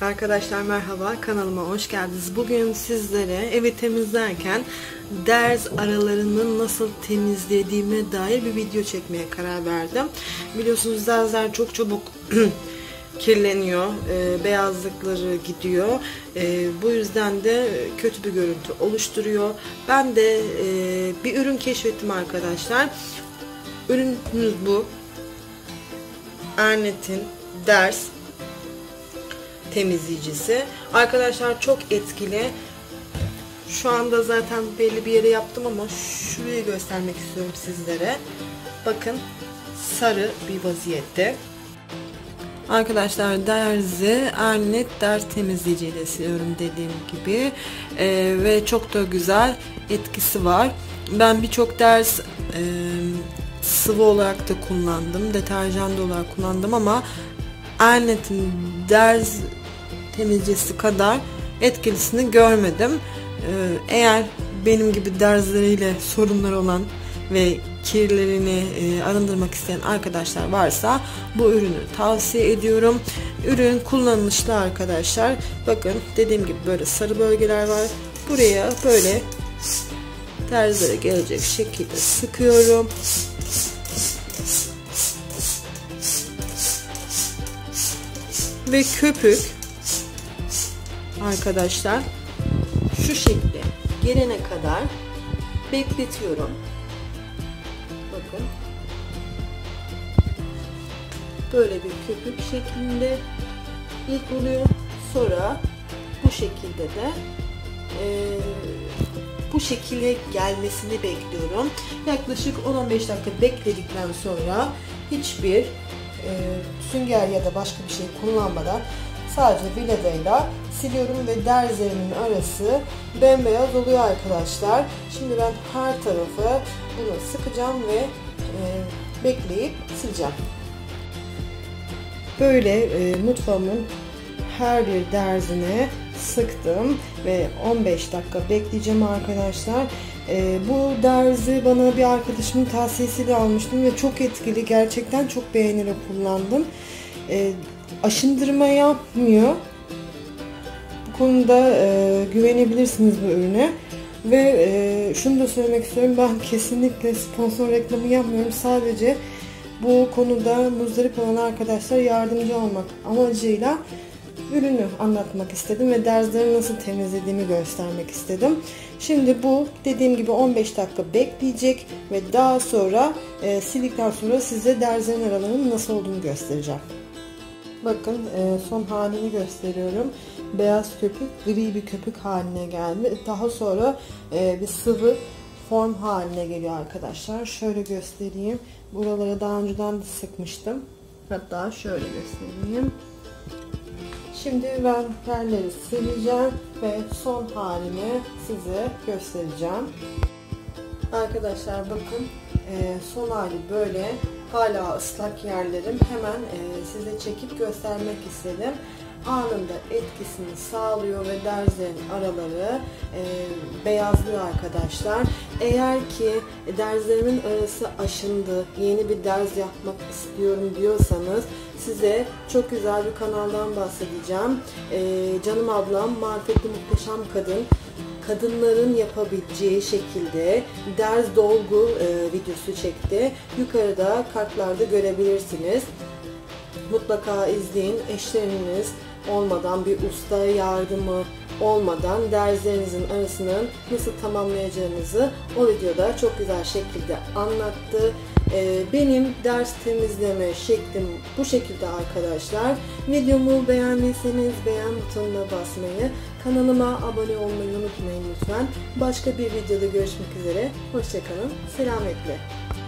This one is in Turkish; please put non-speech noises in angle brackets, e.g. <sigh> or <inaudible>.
Arkadaşlar merhaba kanalıma hoş geldiniz. Bugün sizlere evi temizlerken derz aralarını nasıl temizlediğime dair bir video çekmeye karar verdim. Biliyorsunuz derzler çok çabuk <clears throat> kirleniyor, e, beyazlıkları gidiyor. E, bu yüzden de kötü bir görüntü oluşturuyor. Ben de e, bir ürün keşfettim arkadaşlar. Ürünümüz bu. Ernet'in ders temizleyicisi. Arkadaşlar çok etkili. Şu anda zaten belli bir yere yaptım ama şurayı göstermek istiyorum sizlere. Bakın sarı bir vaziyette. Arkadaşlar derzi Ernet ders temizleyiciyle siliyorum dediğim gibi ee, ve çok da güzel etkisi var. Ben birçok ders e, sıvı olarak da kullandım, deterjan da olarak kullandım ama Ernet'in ders temizleyicisi kadar etkilisini görmedim. Ee, eğer benim gibi derzleriyle sorunlar olan ve kirlerini e, arındırmak isteyen arkadaşlar varsa bu ürünü tavsiye ediyorum. Ürün kullanışlı arkadaşlar. Bakın dediğim gibi böyle sarı bölgeler var. Buraya böyle terzlere gelecek şekilde sıkıyorum. Ve köpük arkadaşlar şu şekilde gelene kadar bekletiyorum. Bakın. Böyle bir köpük şeklinde ilk oluyor. Sonra bu şekilde de e, bu şekilde gelmesini bekliyorum. Yaklaşık 10-15 dakika bekledikten sonra hiçbir e, sünger ya da başka bir şey kullanmadan sadece biladayla siliyorum ve derzlerimin arası bembeyaz oluyor arkadaşlar. Şimdi ben her tarafı bunu sıkacağım ve e, bekleyip sileceğim. Böyle e, mutfağımın her bir derzine sıktım ve 15 dakika bekleyeceğim arkadaşlar. E, bu derzi bana bir arkadaşımın tavsiyesiyle almıştım ve çok etkili. Gerçekten çok beğenerek kullandım. E, aşındırma yapmıyor. Bu konuda e, güvenebilirsiniz bu ürüne. Ve e, şunu da söylemek istiyorum. Ben kesinlikle sponsor reklamı yapmıyorum. Sadece bu konuda muzdarip olan arkadaşlar yardımcı olmak amacıyla ürünü anlatmak istedim ve derzleri nasıl temizlediğimi göstermek istedim. Şimdi bu dediğim gibi 15 dakika bekleyecek ve daha sonra e, sildikten sonra size derzlerin aralarının nasıl olduğunu göstereceğim. Bakın e, son halini gösteriyorum. Beyaz köpük gri bir köpük haline geldi. Daha sonra e, bir sıvı form haline geliyor arkadaşlar. Şöyle göstereyim. Buralara daha önceden de sıkmıştım. Hatta şöyle göstereyim. Şimdi ben yerleri sileceğim ve son halini size göstereceğim. Arkadaşlar bakın son hali böyle. Hala ıslak yerlerim. Hemen e, size çekip göstermek istedim. Anında etkisini sağlıyor ve derzlerin araları e, beyazlıyor arkadaşlar. Eğer ki derzlerimin arası aşındı, yeni bir derz yapmak istiyorum diyorsanız size çok güzel bir kanaldan bahsedeceğim. E, canım ablam Marifetli Muhteşem Kadın kadınların yapabileceği şekilde derz dolgu e, videosu çekti. Yukarıda kartlarda görebilirsiniz. Mutlaka izleyin. Eşleriniz olmadan bir usta yardımı olmadan derzlerinizin arasının nasıl tamamlayacağınızı o videoda çok güzel şekilde anlattı. Ee, benim ders temizleme şeklim bu şekilde arkadaşlar. Videomu beğendiyseniz beğen butonuna basmayı, kanalıma abone olmayı unutmayın lütfen. Başka bir videoda görüşmek üzere. Hoşçakalın. Selametle.